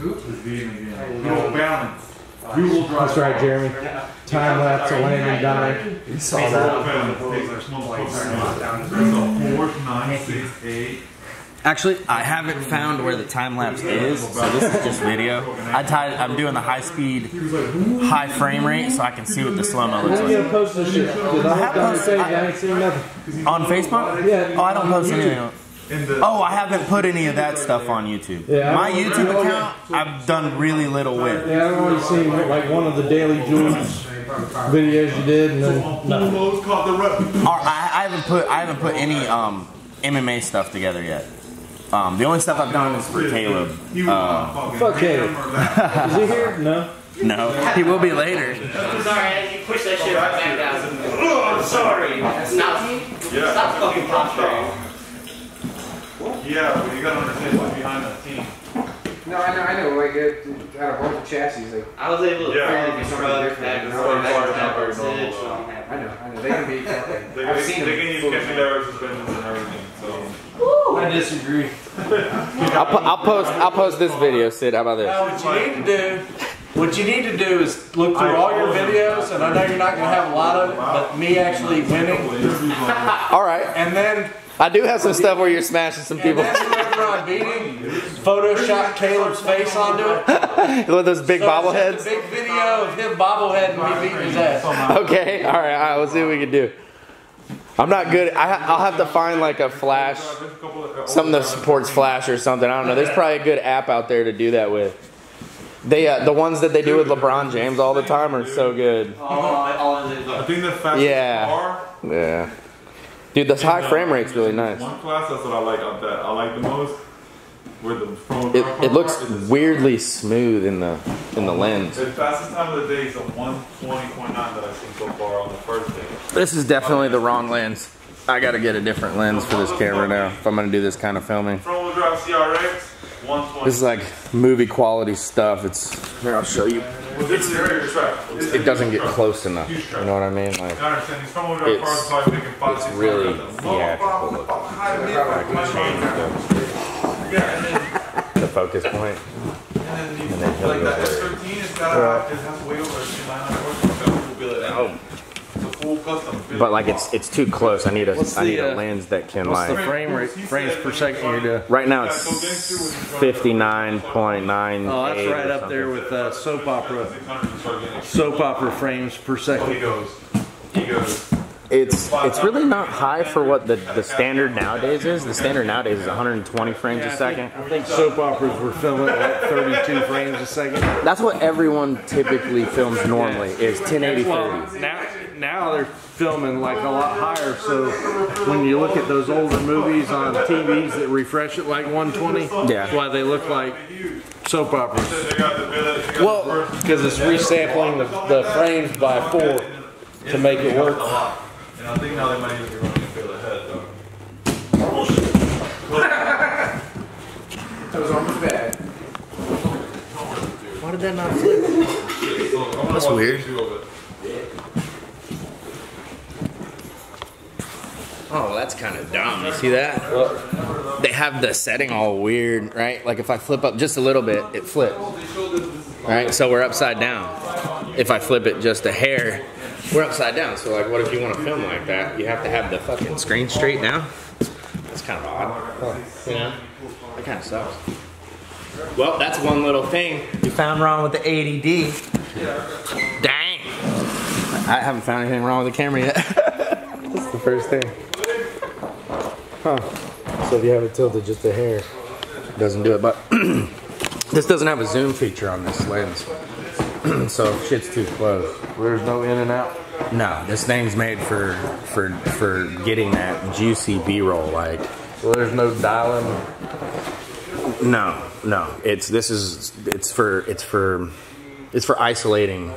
No balance. Rear-wheel drive. That's right, Jeremy. Time lapse of and dying. You saw Rear-wheel that. balance. Takes like small footprint. So four, nine, six, eight. Actually, I haven't found where the time lapse is, so this is just video. I tied, I'm doing the high speed, high frame rate, so I can see what the slow mo looks like. gonna post this shit? I have on posted- I ain't seen nothing. On Facebook? Yeah. Oh, I don't post anything. In the Oh, I haven't put any of that stuff on YouTube. Yeah, My YouTube account, I've done really little with. Yeah, I've only seen like one of the Daily Jules videos you did, and then full nothing. modes called the rep. I, I haven't put I haven't put any um, MMA stuff together yet. Um, the only stuff I've done is for Caleb. He was on fucking fuck Caleb. is he here? No. No, he will be later. Sorry, you push that shit right back down. Oh, sorry. Stop. Yeah. Stop fucking posturing. Yeah, but you gotta understand what's behind that team. No, I know, I know. Like, it had a bunch of chassis. Like, I was able to Yeah. freely construct that It's before not that hard, not very that normal. was I know, I know. They can be. They, I've they, seen they them. can use catching direct suspensions and everything. So I disagree. I'll, pu- I'll post I'll post this video, Sid. How about this? Now, what you need to do, what you need to do is look through all your videos, and I know you're not gonna have a lot of it, but me actually winning, All right, and then, I do have some stuff where you're smashing some and people then whenever I'm beating, Photoshop Caleb's face onto it. with those big So bobbleheads. Big video of him bobblehead and me beating his ass. Okay, all right, all right. Let's see what we can do. I'm not good. I, I'll have to find like a flash, something that supports flash or something. I don't know. There's probably a good app out there to do that with. They uh, the ones that they do with LeBron James all the time are so good. All, all of it. I think the fastest Yeah. Yeah, dude, this high uh, frame rate's really nice. One class, that's what I like of that. I like the most. Where the front It, it looks weirdly smooth in the in the lens. The fastest time of the day is a 120.9 that I've seen so far on the first day. This is definitely the wrong lens. I got to get a different lens for this camera now if I'm gonna do this kind of filming. Front wheel drive CRX, 120. This is like movie quality stuff. It's here. I'll show you. Well, this is a bigger. It doesn't get close enough. You know what I mean? Like I understand these front wheel It's- cars making five, it's really theatrical looking. I can change Yeah, the focus point. and then you, And then he'll like that. S13, it's got, it has way over 900 horsepower. That will be like. Oh. It's a full custom. But like it's it's too close. I need a What's I need the, a uh, lens that can What's the like. frame rate, frames per second you're doing? Right now it's fifty nine point nine. Oh, that's right up there with uh, soap opera, soap opera frames per second. He second. goes, he goes. It's it's really not high for what the the standard nowadays is. The standard nowadays is 120 frames a second. I think soap operas were filming at like 32 frames a second. That's what everyone typically films normally is 1080 Well, 30. now, now they're filming like a lot higher. So when you look at those older movies on TVs that refresh at like 120, Yeah. that's why they look like soap operas. They got the village. they got Well, Because it's resampling the, the frames by four to make it work. And I think now they might even be running a field ahead though. That was almost bad. Why did that not flip? That's weird. Oh, that's kind of dumb. You see that? They have the setting all weird, right? Like if I flip up just a little bit, it flips. Right? So we're upside down. If I flip it just a hair, we're upside down. So like what if you want to film like that? You have to have the fucking screen straight now? That's kind of odd. You know? That kind of sucks. Well, that's one little thing you found wrong with the 80D. Dang. I haven't found anything wrong with the camera yet. That's the first thing. Huh. So if you have it tilted just a hair, doesn't do it. But this doesn't have a zoom feature on this lens. so if shit's too close. There's no in and out. No, this thing's made for for for getting that juicy B-roll. Like, well, there's no dialing. no, no. It's this is it's for it's for it's for isolating